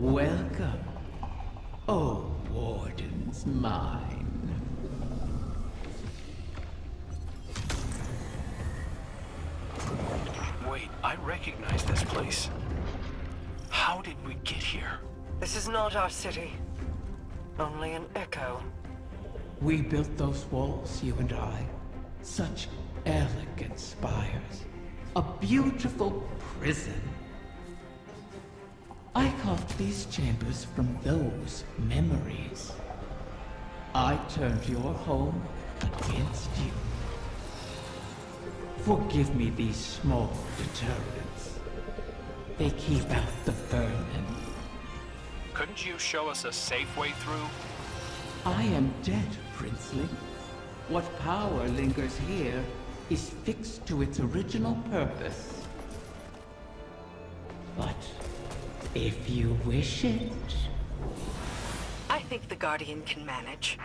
Welcome. Oh, Warden's mine. Wait, I recognize this place. How did we get here? This is not our city. Only an echo. We built those walls, you and I. Such elegant spires. A beautiful prison. I carved these chambers from those memories. I turned your home against you. Forgive me these small deterrents. They keep out the vermin. Couldn't you show us a safe way through? I am dead, Princeling. What power lingers here is fixed to its original purpose. If you wish it, I think the Guardian can manage.